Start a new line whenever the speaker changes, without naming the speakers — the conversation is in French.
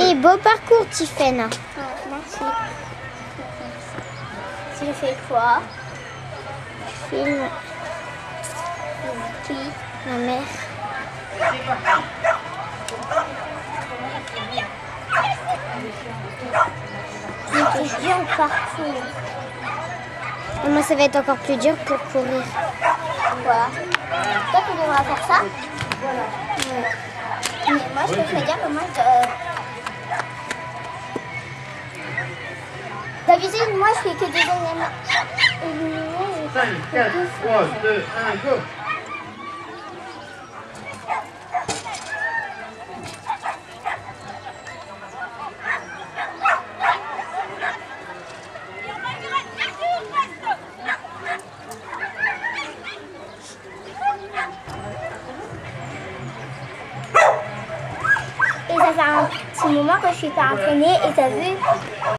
Et beau parcours, Tiffen.
merci. Tu fais quoi?
Film
Qui
ma mère.
C'est le parcours.
Et moi, ça va être encore plus dur pour courir.
Quoi Toi, tu devras faire ça Mais moi, je te ferais dire moi, je... D'habitude, moi, je fais que des éléments.
5, 4, 3, 2, 1, go
ça fait un petit moment que je suis pas entraînée et t'as vu,